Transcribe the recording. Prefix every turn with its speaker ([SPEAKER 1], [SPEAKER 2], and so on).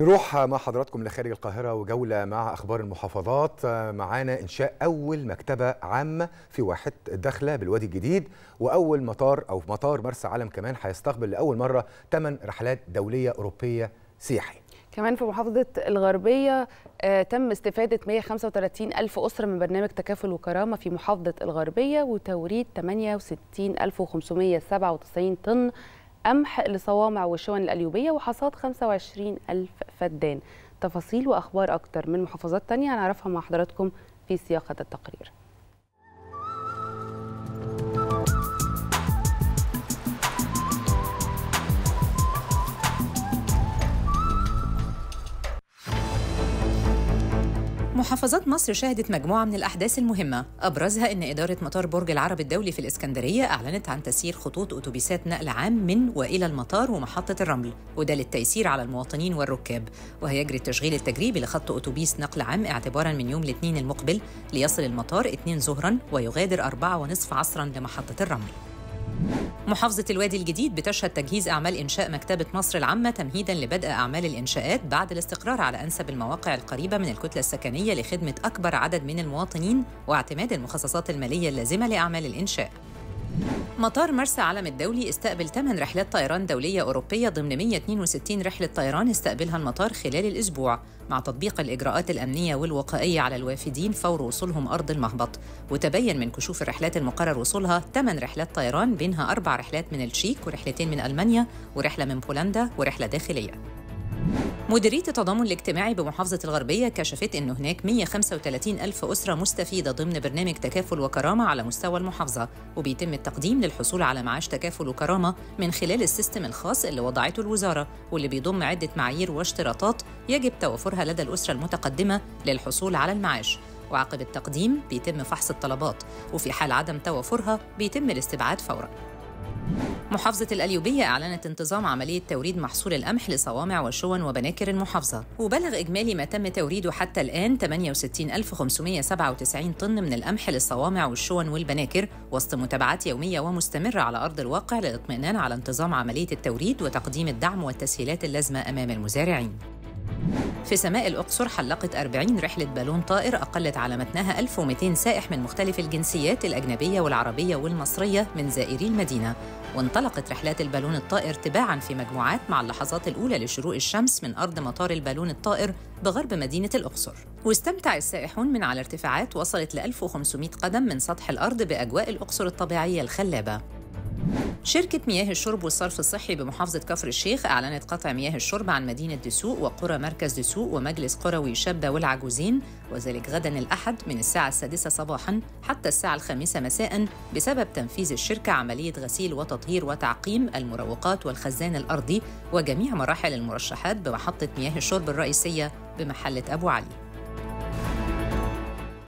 [SPEAKER 1] نروح مع حضراتكم لخارج القاهرة وجولة مع أخبار المحافظات. معانا إنشاء أول مكتبة عامة في واحة الدخلة بالوادي الجديد وأول مطار أو مطار مرسى علم كمان هيستقبل لأول مرة 8 رحلات دولية أوروبية سياحي.
[SPEAKER 2] كمان في محافظة الغربية آه تم استفادة 135 ألف أسرة من برنامج تكافل وكرامة في محافظة الغربية وتوريد 68597 طن قمح لصوامع والشون الأليوبية وحصاد 25 ألف فدان. تفاصيل وأخبار أكتر من محافظات تانية هنعرفها مع حضراتكم في سياق هذا التقرير.
[SPEAKER 3] محافظات مصر شهدت مجموعة من الأحداث المهمة. أبرزها أن إدارة مطار برج العرب الدولي في الإسكندرية أعلنت عن تسيير خطوط أتوبيسات نقل عام من وإلى المطار ومحطة الرمل وده للتيسير على المواطنين والركاب. وهيجري التشغيل التجريبي لخط أتوبيس نقل عام اعتبارا من يوم الاثنين المقبل ليصل المطار 2 ظهرا ويغادر 4 ونصف عصرا لمحطة الرمل. محافظة الوادي الجديد بتشهد تجهيز أعمال إنشاء مكتبة مصر العامة تمهيدا لبدء أعمال الإنشاءات بعد الاستقرار على أنسب المواقع القريبة من الكتلة السكنية لخدمة أكبر عدد من المواطنين واعتماد المخصصات المالية اللازمة لأعمال الإنشاء. مطار مرسى علم الدولي استقبل 8 رحلات طيران دولية أوروبية ضمن 162 رحلة طيران استقبلها المطار خلال الأسبوع مع تطبيق الإجراءات الأمنية والوقائية على الوافدين فور وصولهم أرض المهبط. وتبين من كشوف الرحلات المقرر وصولها 8 رحلات طيران بينها أربع رحلات من التشيك ورحلتين من ألمانيا ورحلة من بولندا ورحلة داخلية. مديرية التضامن الاجتماعي بمحافظة الغربية كشفت أن هناك 135 ألف أسرة مستفيدة ضمن برنامج تكافل وكرامة على مستوى المحافظة وبيتم التقديم للحصول على معاش تكافل وكرامة من خلال ال system الخاص اللي وضعته الوزارة واللي بيضم عدة معايير واشتراطات يجب توفرها لدى الأسرة المتقدمة للحصول على المعاش. وعقب التقديم بيتم فحص الطلبات وفي حال عدم توفرها بيتم الاستبعاد فوراً. محافظة الأليوبية أعلنت انتظام عملية توريد محصول القمح لصوامع وشون وبناكر المحافظة. وبلغ إجمالي ما تم توريده حتى الآن 68597 طن من القمح للصوامع والشون والبناكر وسط متابعات يومية ومستمرة على أرض الواقع للاطمئنان على انتظام عملية التوريد وتقديم الدعم والتسهيلات اللازمة أمام المزارعين. في سماء الأقصر حلقت 40 رحلة بالون طائر أقلت على متنها 1200 سائح من مختلف الجنسيات الأجنبية والعربية والمصرية من زائري المدينة. وانطلقت رحلات البالون الطائر تباعا في مجموعات مع اللحظات الأولى لشروق الشمس من أرض مطار البالون الطائر بغرب مدينة الأقصر. واستمتع السائحون من على ارتفاعات وصلت ل 1500 قدم من سطح الأرض بأجواء الأقصر الطبيعية الخلابة. شركة مياه الشرب والصرف الصحي بمحافظة كفر الشيخ أعلنت قطع مياه الشرب عن مدينة دسوق وقرى مركز دسوق ومجلس قروي شابة والعجوزين وذلك غدا الأحد من الساعة السادسة صباحا حتى الساعة الخامسة مساء بسبب تنفيذ الشركة عملية غسيل وتطهير وتعقيم المروقات والخزان الأرضي وجميع مراحل المرشحات بمحطة مياه الشرب الرئيسية بمحلة أبو علي.